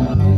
Amen.